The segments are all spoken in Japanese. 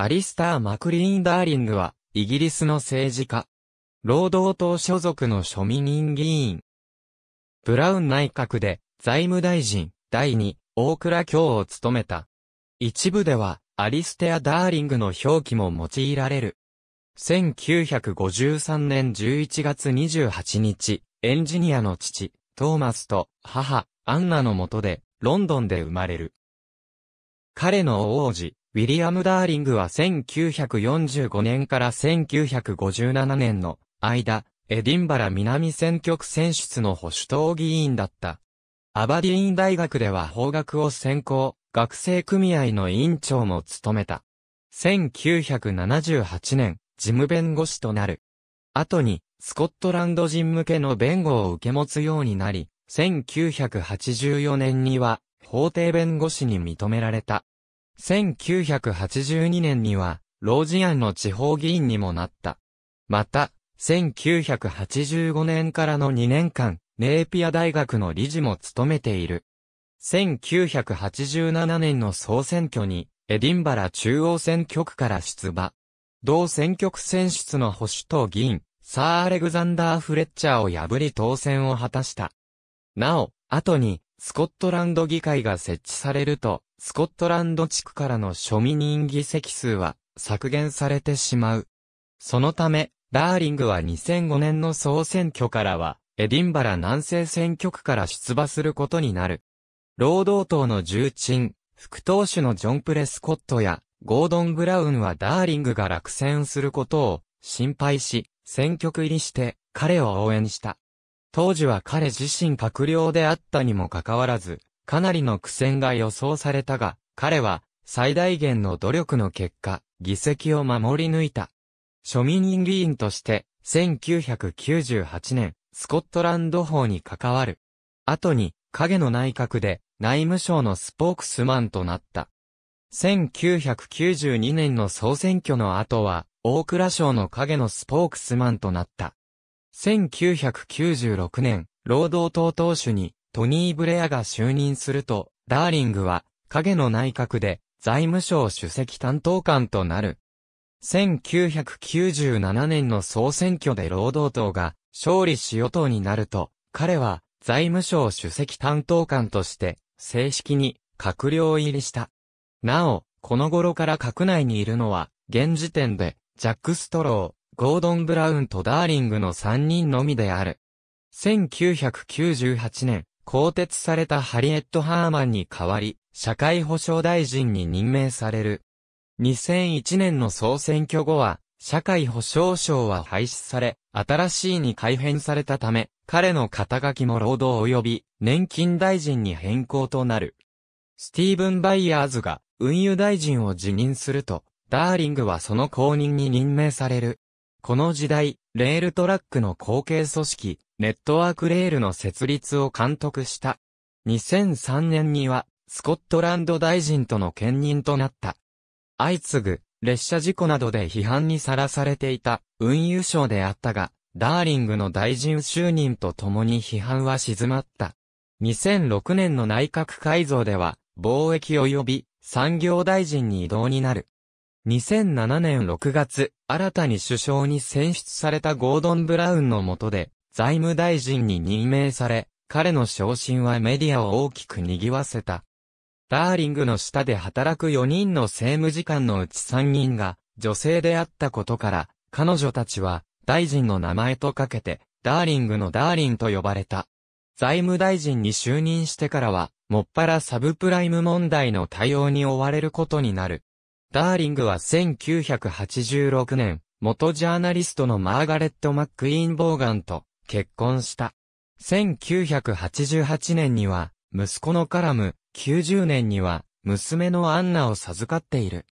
アリスター・マクリーン・ダーリングは、イギリスの政治家。労働党所属の庶民議員。ブラウン内閣で、財務大臣、第2、大倉卿を務めた。一部では、アリステア・ダーリングの表記も用いられる。1953年11月28日、エンジニアの父、トーマスと母、アンナのもとで、ロンドンで生まれる。彼の王子、ウィリアム・ダーリングは1945年から1957年の間、エディンバラ南選挙区選出の保守党議員だった。アバディーン大学では法学を専攻、学生組合の委員長も務めた。1978年、事務弁護士となる。後に、スコットランド人向けの弁護を受け持つようになり、1984年には、法廷弁護士に認められた。1982年には、ロージアンの地方議員にもなった。また、1985年からの2年間、ネーピア大学の理事も務めている。1987年の総選挙に、エディンバラ中央選挙区から出馬。同選挙区選出の保守党議員、サー・アレグザンダー・フレッチャーを破り当選を果たした。なお、後に、スコットランド議会が設置されると、スコットランド地区からの庶民人議席数は削減されてしまう。そのため、ダーリングは2005年の総選挙からは、エディンバラ南西選挙区から出馬することになる。労働党の重鎮、副党首のジョン・プレスコットや、ゴードン・ブラウンはダーリングが落選することを心配し、選挙区入りして彼を応援した。当時は彼自身閣僚であったにもかかわらず、かなりの苦戦が予想されたが、彼は最大限の努力の結果、議席を守り抜いた。庶民議員として、1998年、スコットランド法に関わる。後に、影の内閣で、内務省のスポークスマンとなった。1992年の総選挙の後は、大蔵省の影のスポークスマンとなった。1996年、労働党党首にトニー・ブレアが就任すると、ダーリングは影の内閣で財務省首席担当官となる。1997年の総選挙で労働党が勝利し与党になると、彼は財務省首席担当官として正式に閣僚入りした。なお、この頃から閣内にいるのは、現時点で、ジャック・ストロー、ゴードン・ブラウンとダーリングの3人のみである。1998年、更迭されたハリエット・ハーマンに代わり、社会保障大臣に任命される。2001年の総選挙後は、社会保障省は廃止され、新しいに改編されたため、彼の肩書きも労働及び年金大臣に変更となる。スティーブン・バイヤーズが運輸大臣を辞任すると、ダーリングはその後任に任命される。この時代、レールトラックの後継組織、ネットワークレールの設立を監督した。2003年には、スコットランド大臣との兼任となった。相次ぐ、列車事故などで批判にさらされていた運輸省であったが、ダーリングの大臣就任とともに批判は静まった。2006年の内閣改造では、貿易及び産業大臣に異動になる。2007年6月、新たに首相に選出されたゴードン・ブラウンの下で、財務大臣に任命され、彼の昇進はメディアを大きく賑わせた。ダーリングの下で働く4人の政務次官のうち3人が女性であったことから、彼女たちは大臣の名前とかけて、ダーリングのダーリンと呼ばれた。財務大臣に就任してからは、もっぱらサブプライム問題の対応に追われることになる。ダーリングは1986年、元ジャーナリストのマーガレット・マックイーン・ボーガンと結婚した。1988年には、息子のカラム、90年には、娘のアンナを授かっている。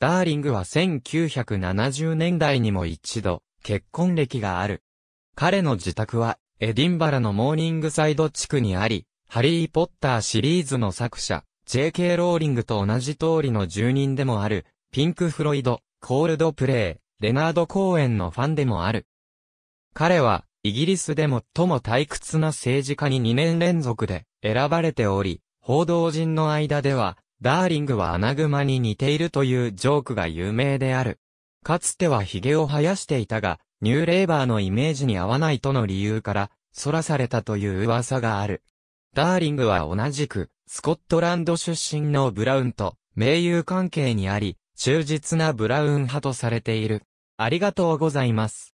ダーリングは1970年代にも一度、結婚歴がある。彼の自宅は、エディンバラのモーニングサイド地区にあり、ハリー・ポッターシリーズの作者、J.K. ローリングと同じ通りの住人でもある、ピンク・フロイド、コールド・プレイ、レナード・コーエンのファンでもある。彼は、イギリスで最も退屈な政治家に2年連続で選ばれており、報道陣の間では、ダーリングはアナグマに似ているというジョークが有名である。かつては髭を生やしていたが、ニューレーバーのイメージに合わないとの理由から、反らされたという噂がある。ダーリングは同じく、スコットランド出身のブラウンと、盟友関係にあり、忠実なブラウン派とされている。ありがとうございます。